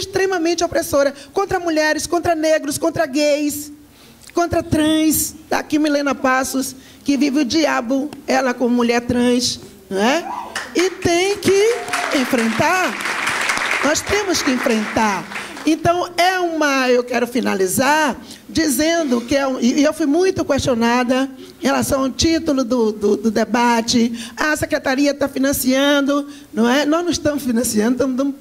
extremamente opressora contra mulheres, contra negros, contra gays, contra trans. Está aqui Milena Passos, que vive o diabo, ela como mulher trans, não é? E tem que enfrentar. Nós temos que enfrentar. Então, é uma. Eu quero finalizar dizendo que. É um, e eu fui muito questionada em relação ao título do, do, do debate. Ah, a secretaria está financiando, não é? Nós não estamos financiando, estamos dando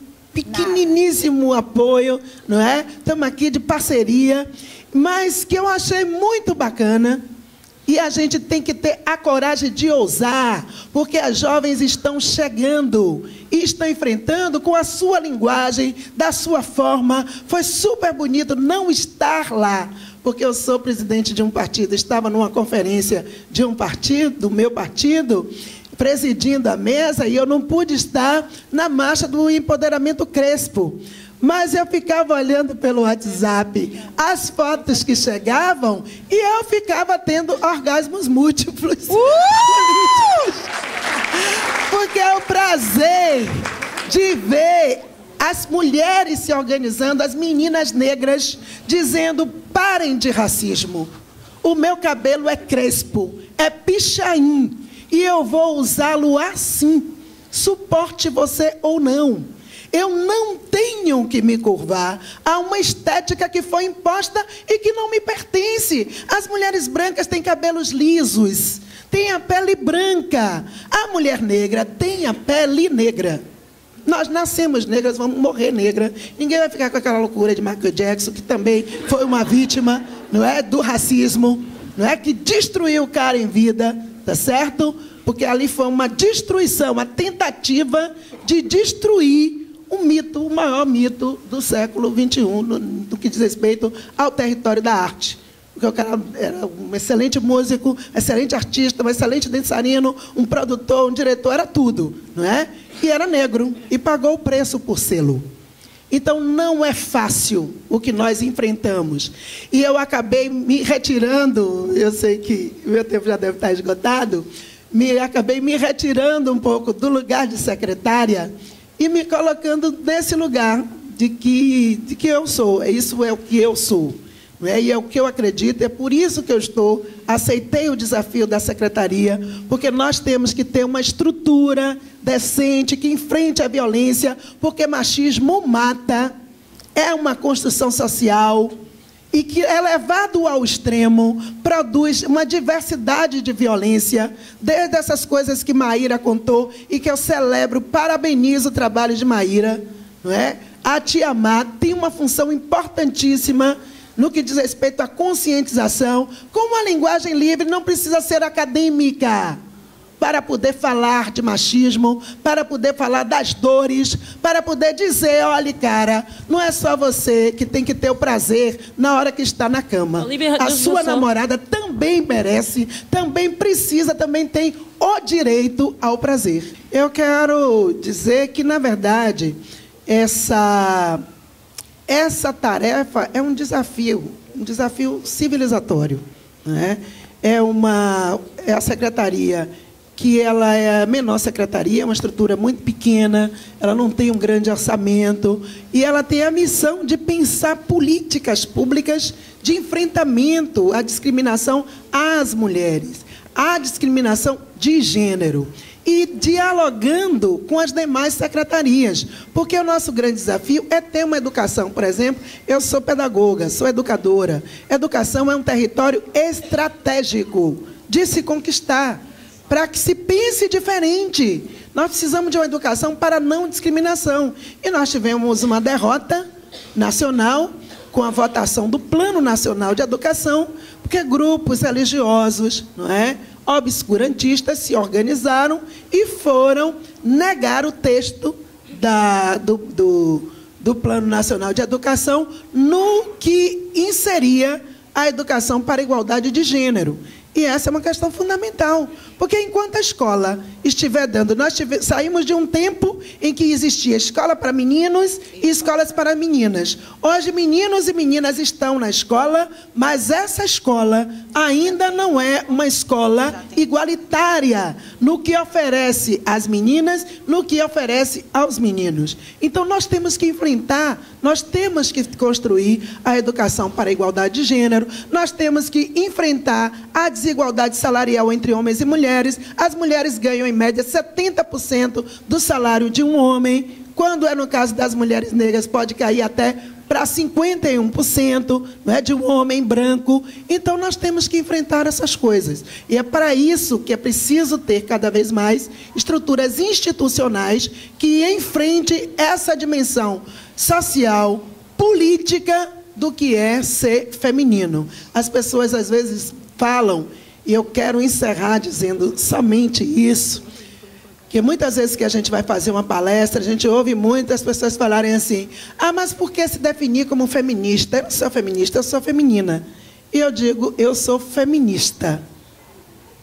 pequeniníssimo apoio, não é? Estamos aqui de parceria. Mas que eu achei muito bacana e a gente tem que ter a coragem de ousar, porque as jovens estão chegando e estão enfrentando com a sua linguagem, da sua forma. Foi super bonito não estar lá, porque eu sou presidente de um partido, estava numa conferência de um partido, do meu partido, presidindo a mesa, e eu não pude estar na marcha do empoderamento Crespo. Mas eu ficava olhando pelo WhatsApp as fotos que chegavam e eu ficava tendo orgasmos múltiplos. Uh! Porque é o prazer de ver as mulheres se organizando, as meninas negras, dizendo: parem de racismo. O meu cabelo é crespo, é pichain, e eu vou usá-lo assim. Suporte você ou não. Eu não tenho que me curvar a uma estética que foi imposta e que não me pertence. As mulheres brancas têm cabelos lisos, têm a pele branca. A mulher negra tem a pele negra. Nós nascemos negras, vamos morrer negra. Ninguém vai ficar com aquela loucura de Michael Jackson, que também foi uma vítima, não é, do racismo, não é que destruiu o cara em vida, tá certo? Porque ali foi uma destruição, uma tentativa de destruir um mito, o maior mito do século XXI, no, do que diz respeito ao território da arte. Porque o cara era um excelente músico, excelente artista, um excelente dançarino, um produtor, um diretor, era tudo, não é? E era negro e pagou o preço por sê-lo. Então não é fácil o que nós enfrentamos. E eu acabei me retirando, eu sei que meu tempo já deve estar esgotado, me acabei me retirando um pouco do lugar de secretária e me colocando nesse lugar de que, de que eu sou. Isso é o que eu sou. É? E é o que eu acredito, é por isso que eu estou, aceitei o desafio da secretaria, porque nós temos que ter uma estrutura decente que enfrente a violência, porque machismo mata, é uma construção social, e que, elevado ao extremo, produz uma diversidade de violência, desde essas coisas que Maíra contou e que eu celebro, parabenizo o trabalho de Maíra. Não é? A Tia Má tem uma função importantíssima no que diz respeito à conscientização, com uma linguagem livre, não precisa ser acadêmica para poder falar de machismo, para poder falar das dores, para poder dizer, olha, cara, não é só você que tem que ter o prazer na hora que está na cama. A sua namorada também merece, também precisa, também tem o direito ao prazer. Eu quero dizer que, na verdade, essa essa tarefa é um desafio, um desafio civilizatório, né? É uma é a secretaria que ela é a menor secretaria, é uma estrutura muito pequena, ela não tem um grande orçamento, e ela tem a missão de pensar políticas públicas de enfrentamento à discriminação às mulheres, à discriminação de gênero. E dialogando com as demais secretarias, porque o nosso grande desafio é ter uma educação. Por exemplo, eu sou pedagoga, sou educadora. Educação é um território estratégico de se conquistar para que se pense diferente. Nós precisamos de uma educação para não discriminação. E nós tivemos uma derrota nacional com a votação do Plano Nacional de Educação, porque grupos religiosos, não é, obscurantistas se organizaram e foram negar o texto da, do, do, do Plano Nacional de Educação no que inseria a educação para a igualdade de gênero. E essa é uma questão fundamental. Porque enquanto a escola estiver dando, nós tive, saímos de um tempo em que existia escola para meninos e escolas para meninas. Hoje, meninos e meninas estão na escola, mas essa escola ainda não é uma escola igualitária no que oferece às meninas, no que oferece aos meninos. Então, nós temos que enfrentar, nós temos que construir a educação para a igualdade de gênero, nós temos que enfrentar a desigualdade salarial entre homens e mulheres. As mulheres ganham, em média, 70% do salário de um homem, quando é no caso das mulheres negras, pode cair até para 51% não é, de um homem branco. Então, nós temos que enfrentar essas coisas. E é para isso que é preciso ter cada vez mais estruturas institucionais que enfrente essa dimensão social, política do que é ser feminino. As pessoas às vezes falam, e eu quero encerrar dizendo somente isso, que muitas vezes que a gente vai fazer uma palestra, a gente ouve muitas pessoas falarem assim: ah, mas por que se definir como feminista? Eu não sou feminista, eu sou feminina. E eu digo: eu sou feminista.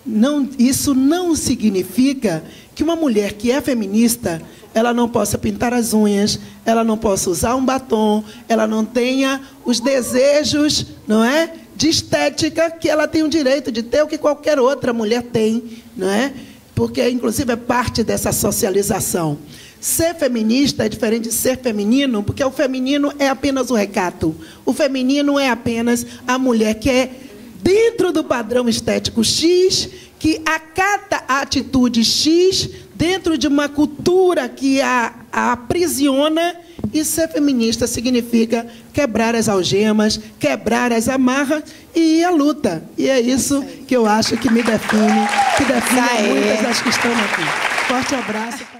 Não, isso não significa que uma mulher que é feminista ela não possa pintar as unhas, ela não possa usar um batom, ela não tenha os desejos, não é? De estética que ela tem o direito de ter, o que qualquer outra mulher tem, não é? Porque, inclusive, é parte dessa socialização. Ser feminista é diferente de ser feminino, porque o feminino é apenas o recato. O feminino é apenas a mulher que é dentro do padrão estético X, que acata a atitude X dentro de uma cultura que a, a aprisiona. E ser feminista significa quebrar as algemas, quebrar as amarras e ir à luta. E é isso que eu acho que me define, que define muitas das que estão aqui. Forte abraço.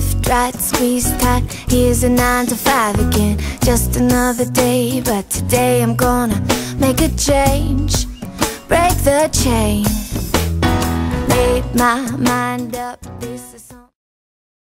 left, right, squeeze tight. Here's a nine to five again. Just another day, but today I'm gonna make a change. Break the chain. Made my mind up. This is